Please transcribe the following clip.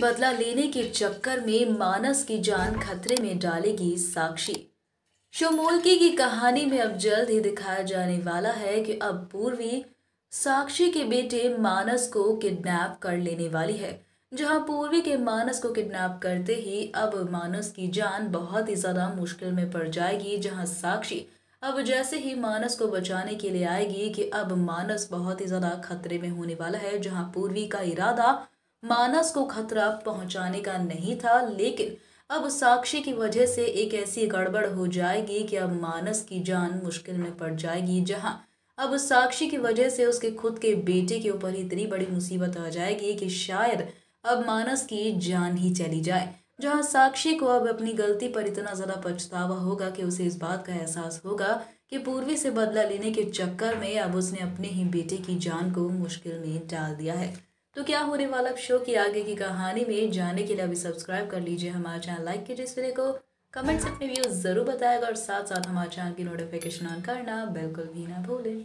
बदला लेने के चक्कर में मानस की जान खतरे में डालेगी साक्षी। शोमोलकी की कहानी में अब जल्द ही दिखाया जाने वाला है कि अब पूर्वी साक्षी के बेटे मानस को किडनैप कर लेने वाली है, जहाँ पूर्वी के मानस को किडनैप करते ही अब मानस की जान बहुत ही ज़्यादा मुश्किल में पड़ जाएगी, जहाँ साक्षी अब जैसे ही मानस को बचाने के लिए आएगी कि अब मानस बहुत ही ज़्यादा खतरे में होने वाला है, जहाँ पूर्वी का इरादा मानस को खतरा पहुँचाने का नहीं था, लेकिन अब साक्षी की वजह से एक ऐसी गड़बड़ हो जाएगी कि अब मानस की जान मुश्किल में पड़ जाएगी, जहाँ अब साक्षी की वजह से उसके खुद के बेटे के ऊपर इतनी बड़ी मुसीबत आ जाएगी कि शायद अब मानस की जान ही चली जाए। जहाँ साक्षी को अब अपनी गलती पर इतना ज़्यादा पछतावा होगा कि उसे इस बात का एहसास होगा कि पूर्वी से बदला लेने के चक्कर में अब उसने अपने ही बेटे की जान को मुश्किल में डाल दिया है। तो क्या होने वाला शो की आगे की कहानी में जाने के लिए अभी सब्सक्राइब कर लीजिए हमारा चैनल लाइक कीजिए इस वीडियो को। कमेंट्स अपने व्यूज़ ज़रूर बताएगा और साथ साथ हमारे चैनल की नोटिफिकेशन ऑन करना बिल्कुल भी ना भूलें।